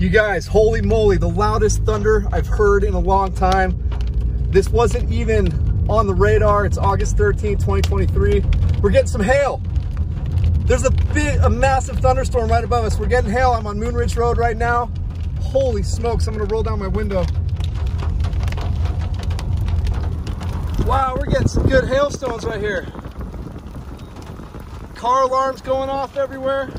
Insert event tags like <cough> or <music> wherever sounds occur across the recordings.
You guys, holy moly, the loudest thunder I've heard in a long time. This wasn't even on the radar. It's August 13, 2023. We're getting some hail. There's a big, a massive thunderstorm right above us. We're getting hail. I'm on Moonridge Road right now. Holy smokes, I'm gonna roll down my window. Wow, we're getting some good hailstones right here. Car alarms going off everywhere.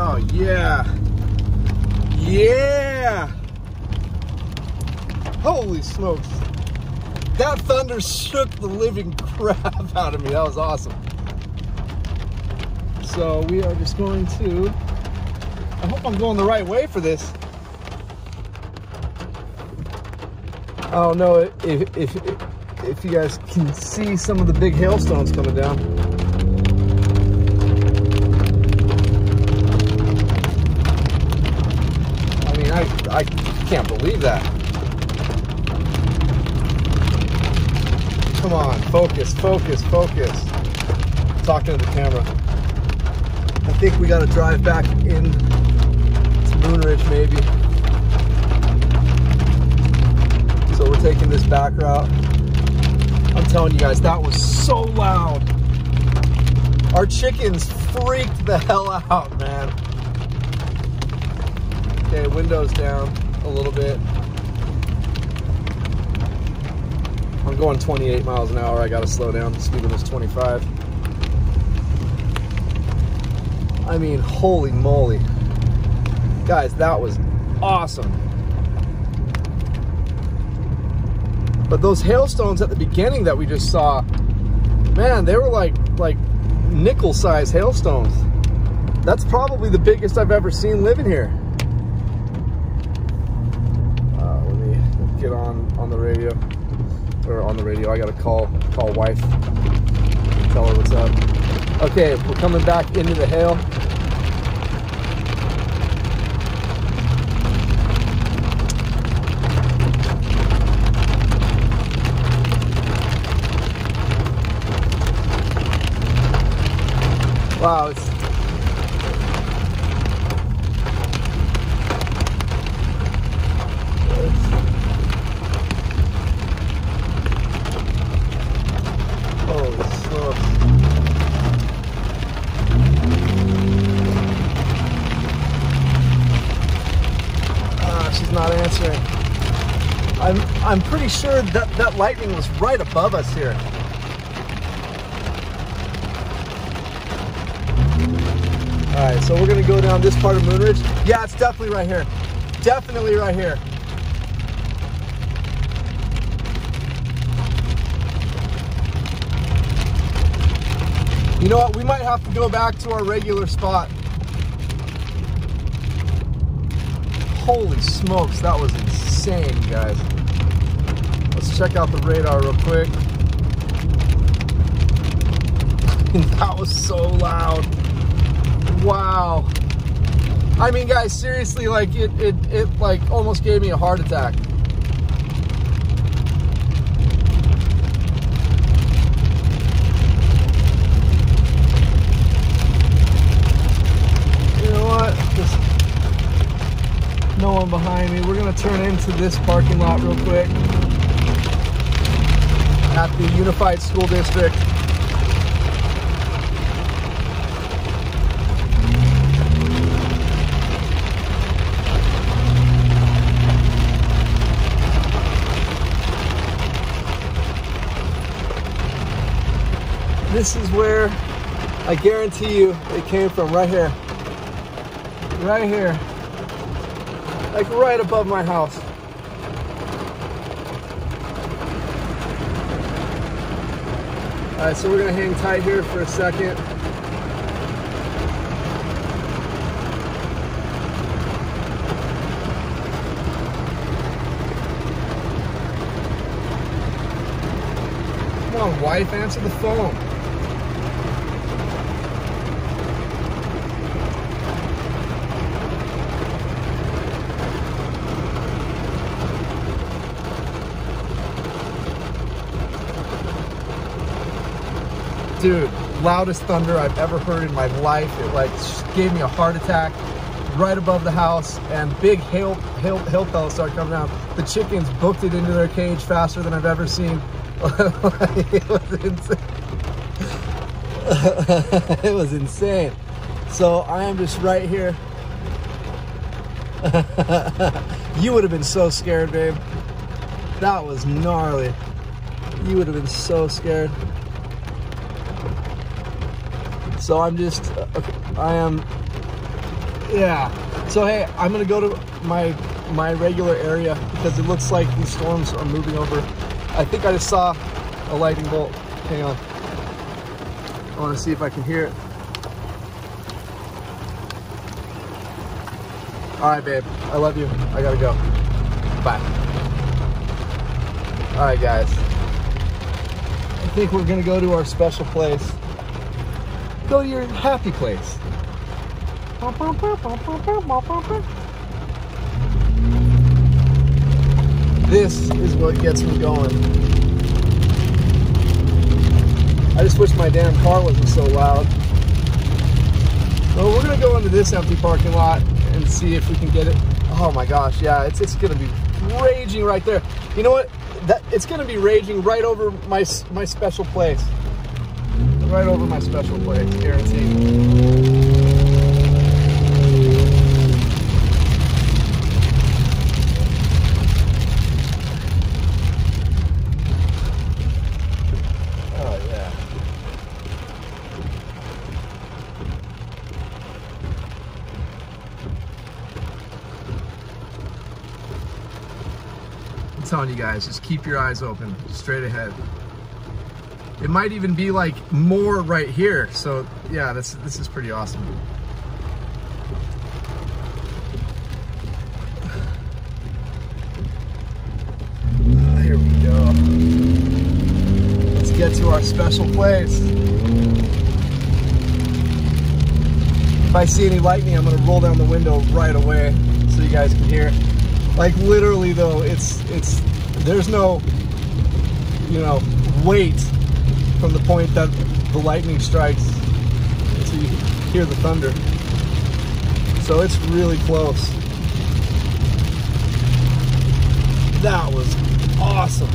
Oh yeah. Yeah. Holy smokes. That thunder shook the living <laughs> crap out of me. That was awesome. So we are just going to, I hope I'm going the right way for this. I don't know if, if, if you guys can see some of the big hailstones coming down. Can't believe that. Come on, focus, focus, focus. talking to the camera. I think we got to drive back in to Moonridge maybe. So we're taking this back route. I'm telling you guys, that was so loud. Our chickens freaked the hell out, man. Okay, windows down a little bit. I'm going 28 miles an hour. I gotta slow down. The speed limit is 25. I mean, holy moly. Guys, that was awesome. But those hailstones at the beginning that we just saw, man, they were like like nickel-sized hailstones. That's probably the biggest I've ever seen living here. Uh, let me get on on the radio or on the radio. I gotta call call wife, tell her what's up. Okay, we're coming back into the hail. Wow, it's Holy smokes. Ah, she's not answering. I'm I'm pretty sure that that lightning was right above us here. All right, so we're gonna go down this part of Moonridge. Yeah, it's definitely right here. Definitely right here. You know what? We might have to go back to our regular spot. Holy smokes, that was insane, guys. Check out the radar real quick. <laughs> that was so loud. Wow. I mean, guys, seriously, like it, it, it like almost gave me a heart attack. You know what? There's no one behind me. We're gonna turn into this parking lot real quick at the Unified School District. This is where I guarantee you it came from right here. Right here. Like right above my house. All right, so we're gonna hang tight here for a second. Come on, wife, answer the phone. Dude, loudest thunder I've ever heard in my life. It like gave me a heart attack right above the house and big hail, hail, hail pellets started coming down. The chickens booked it into their cage faster than I've ever seen. it was insane. it was insane. So I am just right here. <laughs> you would have been so scared, babe. That was gnarly. You would have been so scared. So I'm just, okay, I am, yeah. So hey, I'm gonna go to my my regular area because it looks like these storms are moving over. I think I just saw a lightning bolt. Hang on. I want to see if I can hear it. All right, babe. I love you. I gotta go. Bye. All right, guys. I think we're gonna go to our special place. Go to your happy place. This is what gets me going. I just wish my damn car wasn't so loud. Well, we're gonna go into this empty parking lot and see if we can get it. Oh my gosh, yeah, it's it's gonna be raging right there. You know what? That it's gonna be raging right over my my special place. Right over my special place, guaranteed. Oh, I'm telling you guys, just keep your eyes open, straight ahead. It might even be like more right here. So yeah, this, this is pretty awesome. <sighs> Here we go. Let's get to our special place. If I see any lightning, I'm gonna roll down the window right away so you guys can hear. Like literally though, it's it's there's no you know wait from the point that the lightning strikes until you hear the thunder. So it's really close. That was awesome.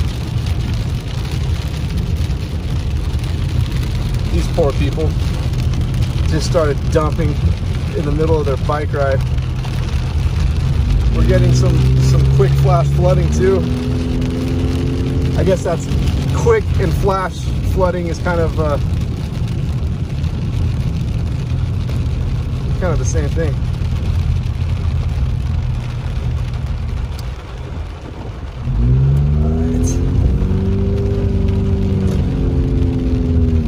These poor people just started dumping in the middle of their bike ride. We're getting some, some quick flash flooding too. I guess that's quick and flash flooding is kind of uh, kind of the same thing.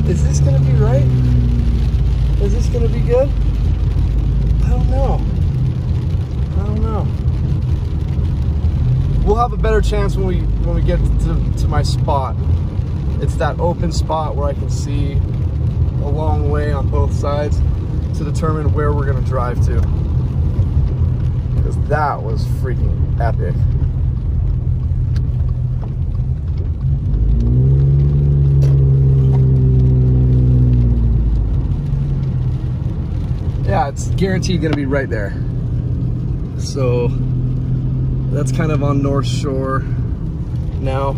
Is this gonna be right? Is this gonna be good? I don't know. I don't know we'll have a better chance when we when we get to, to my spot. It's that open spot where I can see a long way on both sides to determine where we're gonna drive to. Because that was freaking epic. Yeah, it's guaranteed gonna be right there. So that's kind of on North Shore now.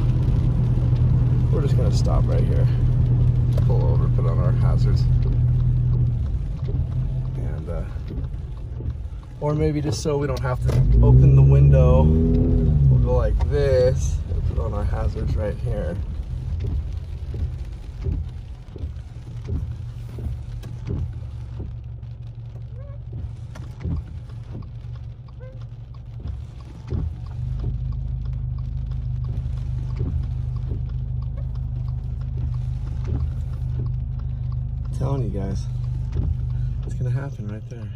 We're just gonna stop right here. Pull over, put on our hazards. And, uh, or maybe just so we don't have to open the window, we'll go like this, put on our hazards right here. Telling you guys, it's gonna happen right there.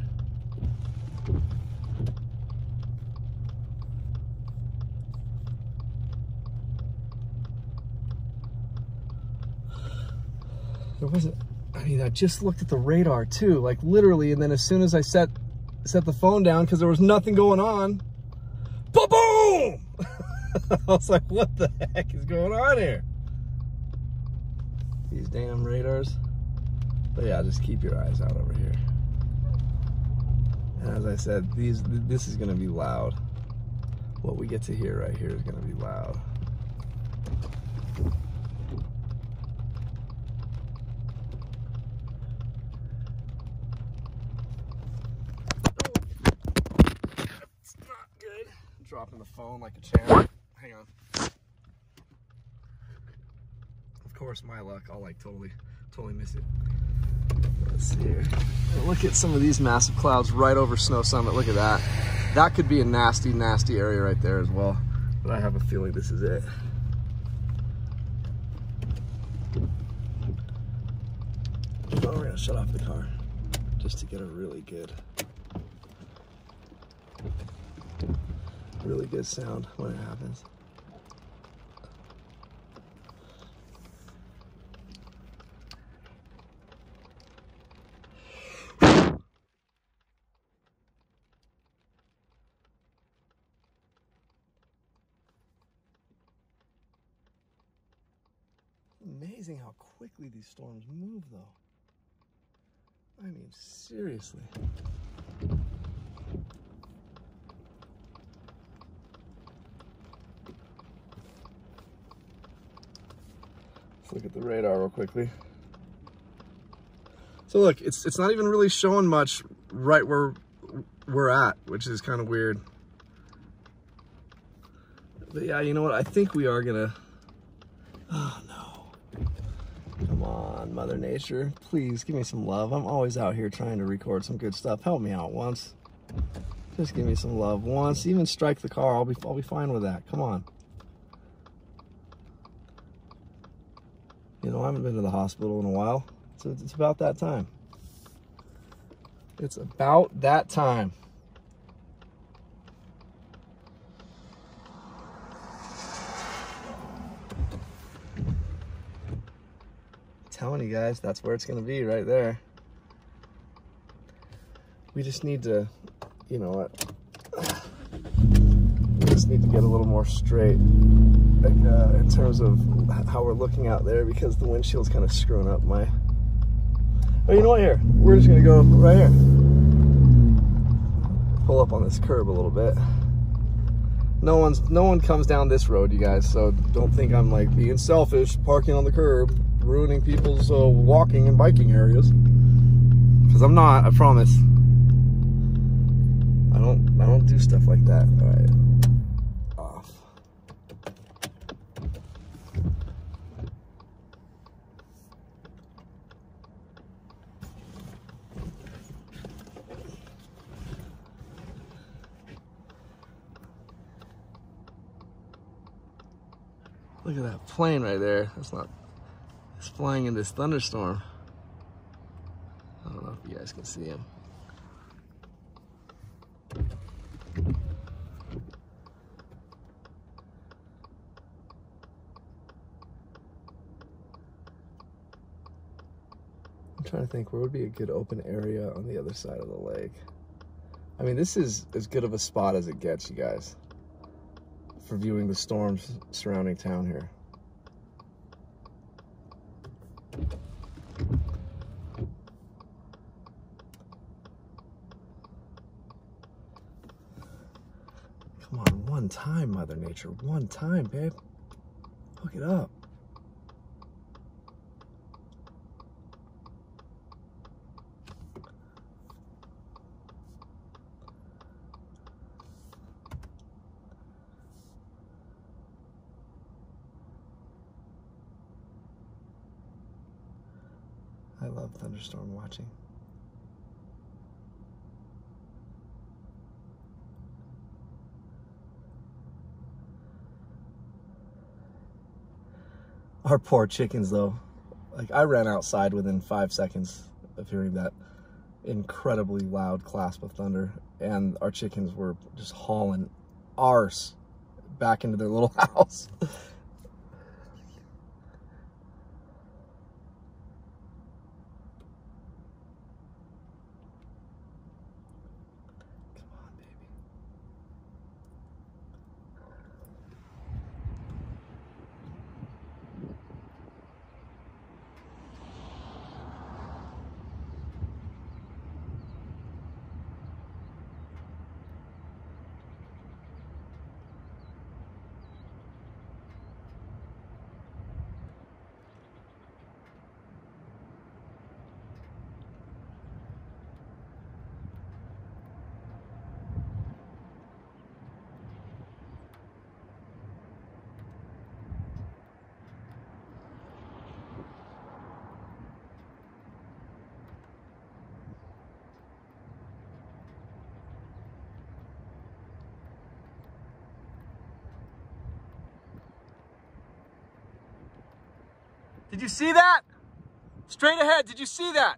There wasn't, I mean, I just looked at the radar too, like literally, and then as soon as I set set the phone down because there was nothing going on, boom, boom! <laughs> I was like, what the heck is going on here? These damn radars. But yeah, just keep your eyes out over here. And as I said, these this is gonna be loud. What we get to hear right here is gonna be loud. It's not good. Dropping the phone like a champ. Hang on. Of course, my luck, I'll like totally, totally miss it. Let's see here. Look at some of these massive clouds right over Snow Summit. Look at that. That could be a nasty, nasty area right there as well. But I have a feeling this is it. Oh, we're gonna shut off the car just to get a really good, really good sound when it happens. Amazing how quickly these storms move, though. I mean, seriously. Let's look at the radar real quickly. So look, it's it's not even really showing much right where we're at, which is kind of weird. But yeah, you know what? I think we are gonna. Oh no! Come on, Mother Nature, please give me some love. I'm always out here trying to record some good stuff. Help me out once. Just give me some love once. Even strike the car. I'll be I'll be fine with that. Come on. You know, I haven't been to the hospital in a while. So it's about that time. It's about that time. Guys, that's where it's to be right there. We just need to, you know what? We just need to get a little more straight like, uh, in terms of how we're looking out there because the windshield's kind of screwing up my. Oh, you know what? Here, we're just gonna go right here. Pull up on this curb a little bit. No one's, no one comes down this road, you guys. So don't think I'm like being selfish, parking on the curb ruining people's uh, walking and biking areas. Because I'm not, I promise. I don't, I don't do stuff like that. All right, off. Look at that plane right there. That's not He's flying in this thunderstorm. I don't know if you guys can see him. I'm trying to think where would be a good open area on the other side of the lake. I mean, this is as good of a spot as it gets, you guys, for viewing the storms surrounding town here. Come on, one time, Mother Nature. One time, babe. Hook it up. I love thunderstorm watching. Our poor chickens, though. Like, I ran outside within five seconds of hearing that incredibly loud clasp of thunder, and our chickens were just hauling arse back into their little <laughs> house. Did you see that? Straight ahead, did you see that?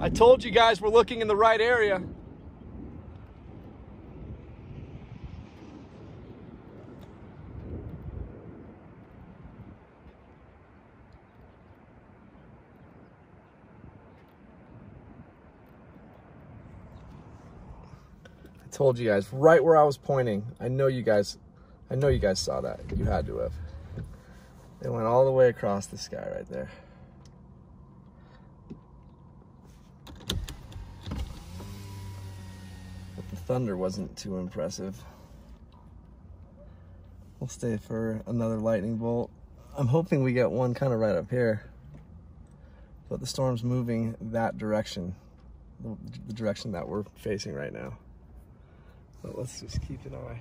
I told you guys we're looking in the right area. Told you guys right where I was pointing. I know you guys, I know you guys saw that. You had to have. It went all the way across the sky right there. But the thunder wasn't too impressive. We'll stay for another lightning bolt. I'm hoping we get one kind of right up here. But the storm's moving that direction, the direction that we're facing right now. But let's just keep an eye.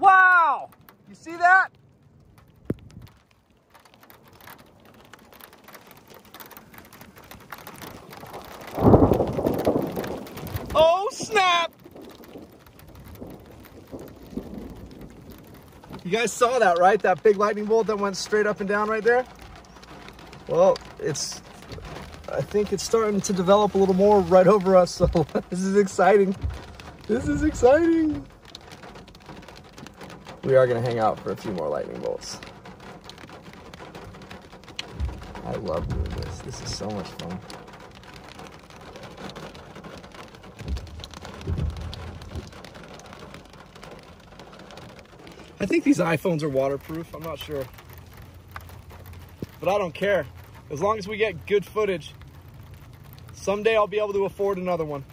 Wow! You see that? Oh, snap! You guys saw that, right? That big lightning bolt that went straight up and down right there? Well, it's, I think it's starting to develop a little more right over us, so <laughs> this is exciting. This is exciting we are going to hang out for a few more lightning bolts. I love doing this. This is so much fun. I think these iPhones are waterproof. I'm not sure. But I don't care. As long as we get good footage, someday I'll be able to afford another one.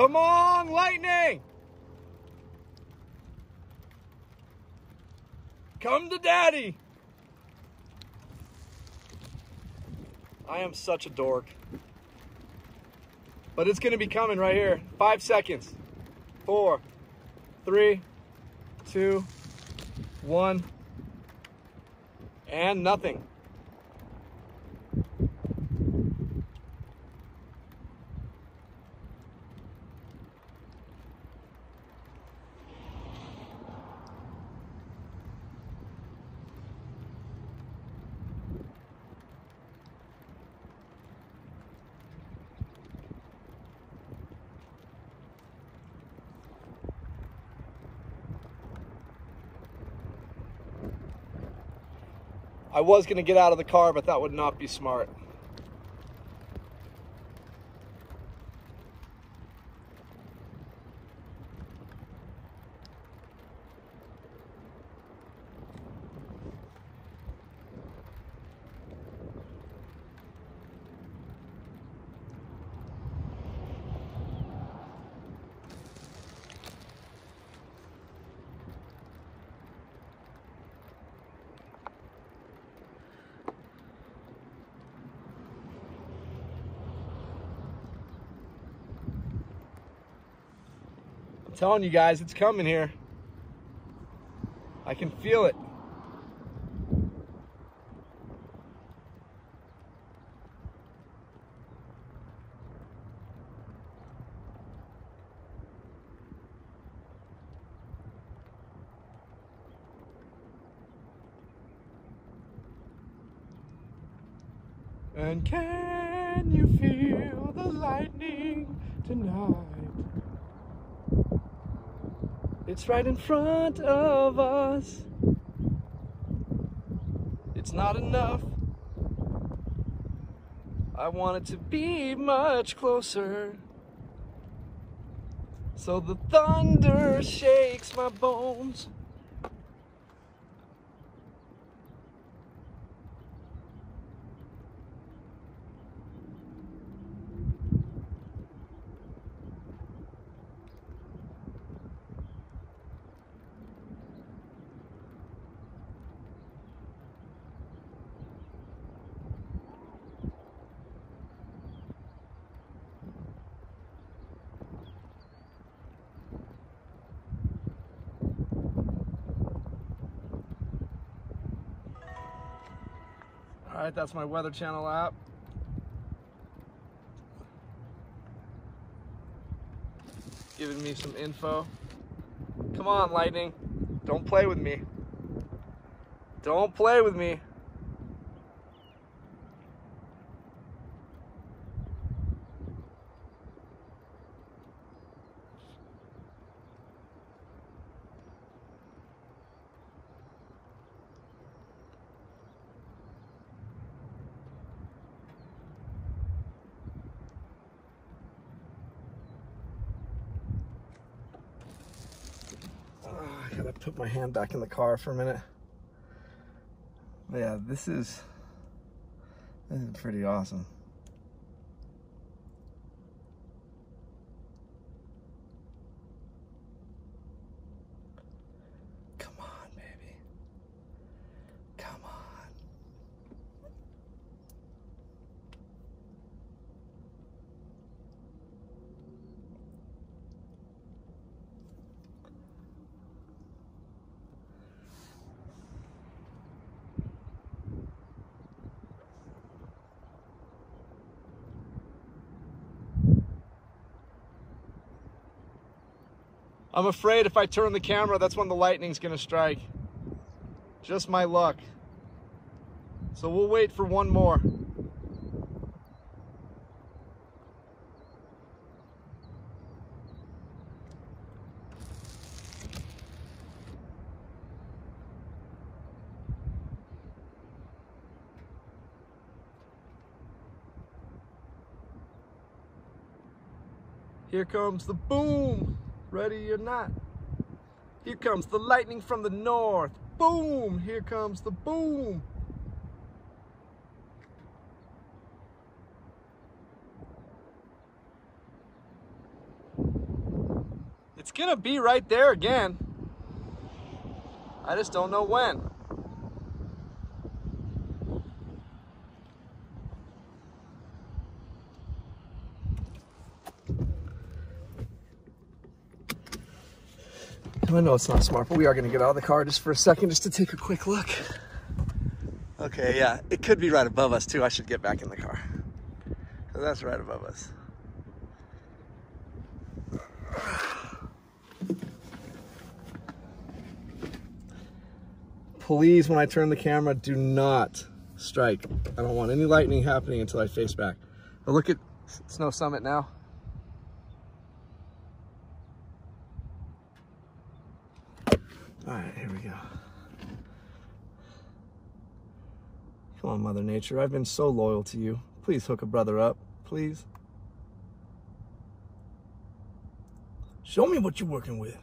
Come on, lightning! Come to! I am such a dork. But it's gonna be coming right here. Five seconds. Four, three, two, one, and nothing. I was going to get out of the car, but that would not be smart. Telling you guys, it's coming here. I can feel it. And can you feel the lightning tonight? It's right in front of us. It's not enough. I want it to be much closer. So the thunder shakes my bones. All right, that's my Weather Channel app. Giving me some info. Come on, Lightning. Don't play with me. Don't play with me. I gotta put my hand back in the car for a minute. Yeah, this is this is pretty awesome. I'm afraid if I turn the camera, that's when the lightning's gonna strike. Just my luck. So we'll wait for one more. Here comes the boom. Ready or not. Here comes the lightning from the north. Boom! Here comes the boom. It's gonna be right there again. I just don't know when. I know it's not smart, but we are gonna get out of the car just for a second just to take a quick look. Okay, yeah, it could be right above us too. I should get back in the car. That's right above us. Please, when I turn the camera, do not strike. I don't want any lightning happening until I face back. But look at Snow Summit now. All right, here we go. Come on, Mother Nature. I've been so loyal to you. Please hook a brother up, please. Show me what you're working with.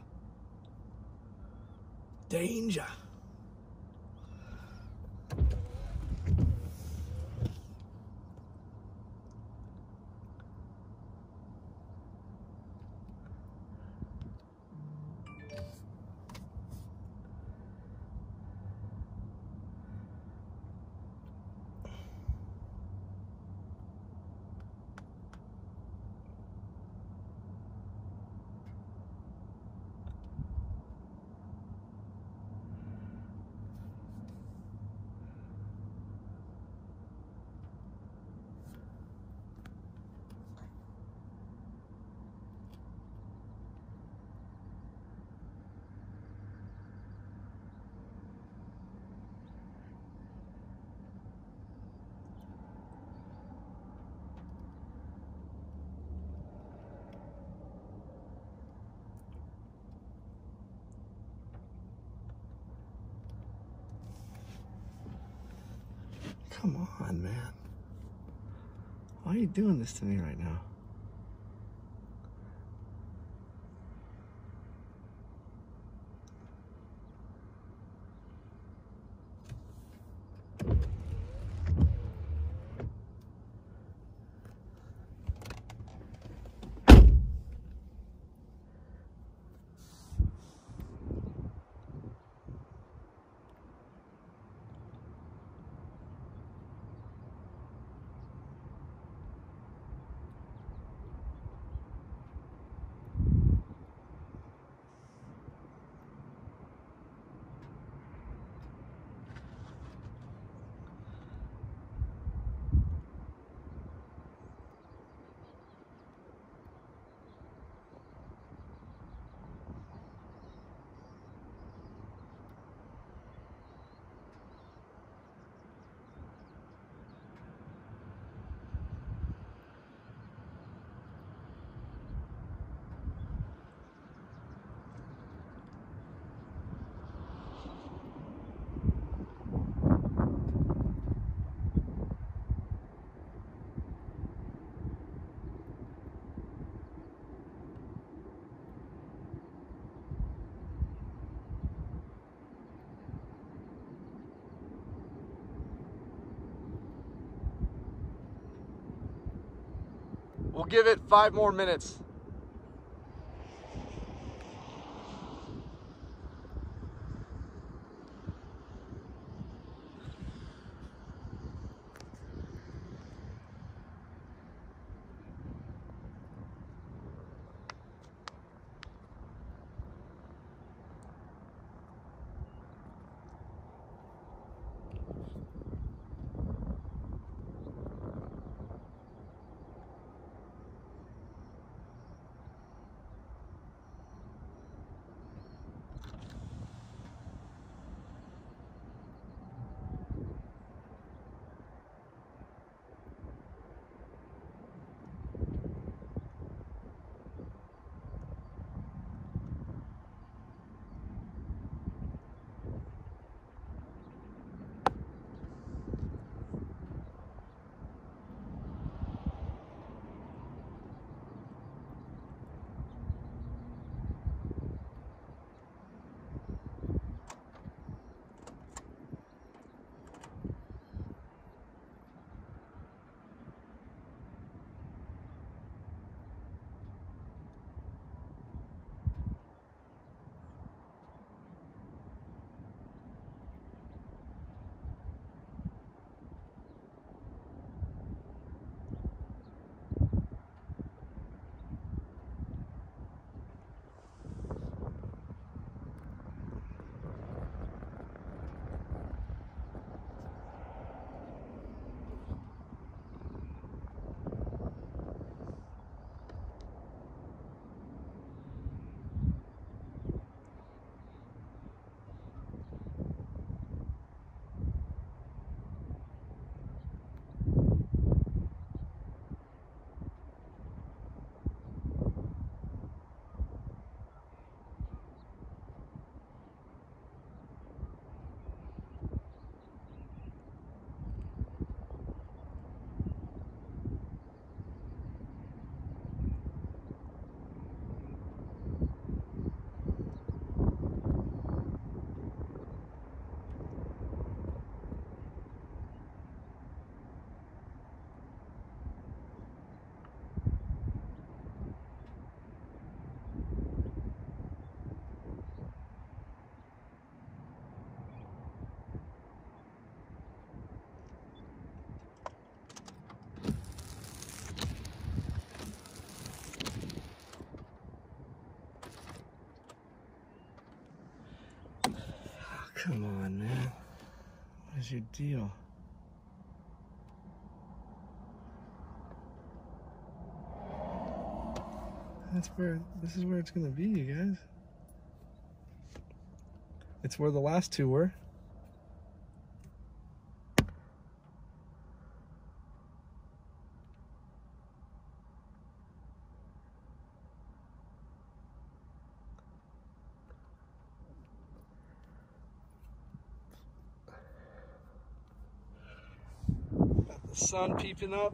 Danger. Come on, man. Why are you doing this to me right now? Give it five more minutes. Come on, man. What is your deal? That's where, this is where it's gonna be, you guys. It's where the last two were. Sun peeping up.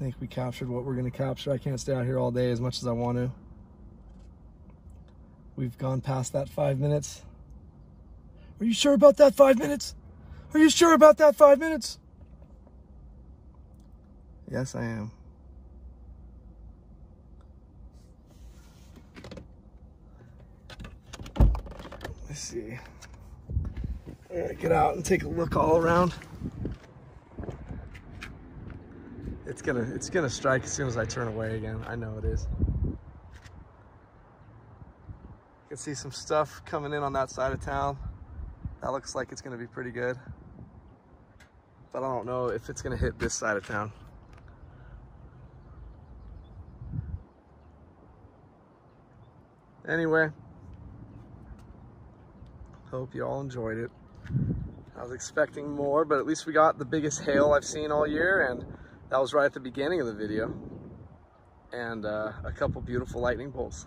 Think we captured what we're to capture. I can't stay out here all day as much as I want to. We've gone past that five minutes. Are you sure about that five minutes? Are you sure about that five minutes? Yes, I am. Let's see. I'm gonna get out and take a look all around. It's gonna it's gonna strike as soon as I turn away again. I know it is. You can see some stuff coming in on that side of town. That looks like it's gonna be pretty good. But I don't know if it's gonna hit this side of town. Anyway, hope you all enjoyed it. I was expecting more, but at least we got the biggest hail I've seen all year and that was right at the beginning of the video. And uh, a couple beautiful lightning bolts.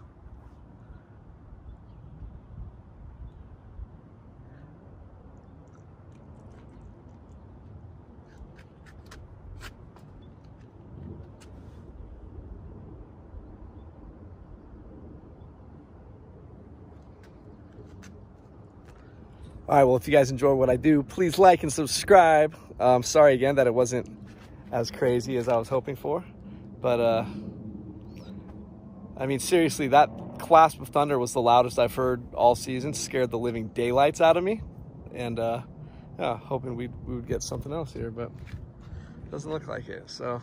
All right, well, if you guys enjoy what I do, please like and subscribe. Um, sorry again that it wasn't as crazy as I was hoping for. But, uh, I mean, seriously, that clasp of thunder was the loudest I've heard all season. Scared the living daylights out of me. And, uh, yeah, hoping we'd, we would get something else here, but doesn't look like it. So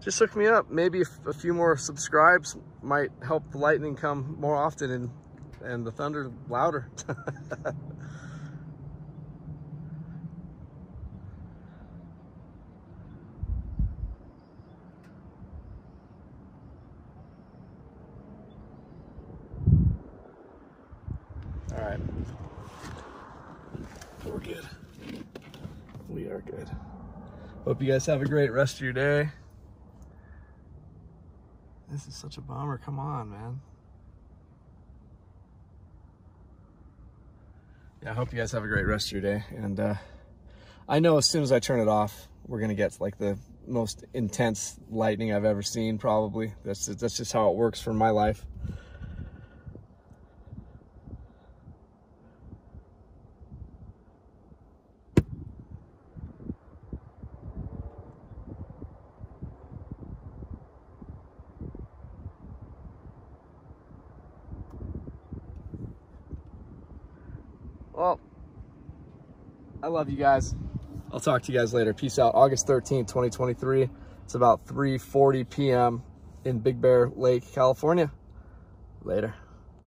just hook me up. Maybe a few more subscribes might help the lightning come more often and, and the thunder louder. <laughs> All right. We're good. We are good. Hope you guys have a great rest of your day. This is such a bummer. Come on, man. Yeah, I hope you guys have a great rest of your day. And uh, I know as soon as I turn it off, we're going to get like the most intense lightning I've ever seen, probably. That's, that's just how it works for my life. I love you guys. I'll talk to you guys later. Peace out. August 13th, 2023. It's about 3.40 p.m. in Big Bear Lake, California. Later.